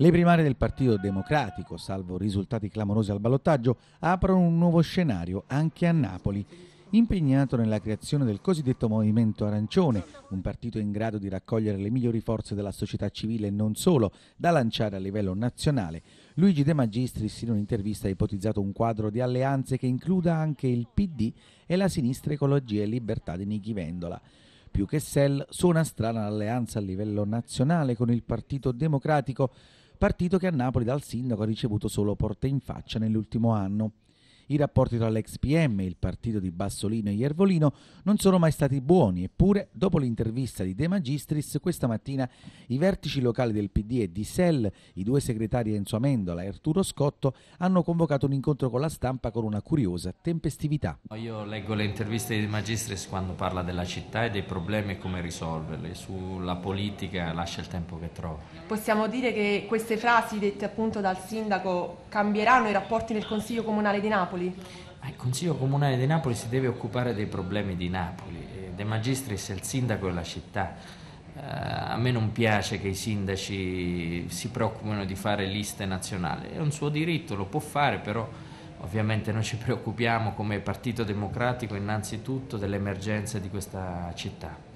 Le primarie del Partito Democratico, salvo risultati clamorosi al ballottaggio, aprono un nuovo scenario anche a Napoli impegnato nella creazione del cosiddetto Movimento Arancione, un partito in grado di raccogliere le migliori forze della società civile e non solo, da lanciare a livello nazionale. Luigi De Magistris in un'intervista ha ipotizzato un quadro di alleanze che includa anche il PD e la sinistra Ecologia e Libertà di Nichi Vendola. Più che Sell, suona strana l'alleanza a livello nazionale con il Partito Democratico, partito che a Napoli dal sindaco ha ricevuto solo porte in faccia nell'ultimo anno. I rapporti tra l'ex PM e il partito di Bassolino e Iervolino non sono mai stati buoni, eppure, dopo l'intervista di De Magistris, questa mattina i vertici locali del PD e di SEL, i due segretari Enzo Amendola e Arturo Scotto, hanno convocato un incontro con la stampa con una curiosa tempestività. Io leggo le interviste di De Magistris quando parla della città e dei problemi e come risolverli. Sulla politica lascia il tempo che trova. Possiamo dire che queste frasi dette appunto dal sindaco cambieranno i rapporti nel Consiglio Comunale di Napoli? Napoli? Il Consiglio Comunale di Napoli si deve occupare dei problemi di Napoli. De Magistris è il sindaco della città. Uh, a me non piace che i sindaci si preoccupino di fare liste nazionali, è un suo diritto, lo può fare, però ovviamente noi ci preoccupiamo come Partito Democratico innanzitutto delle emergenze di questa città.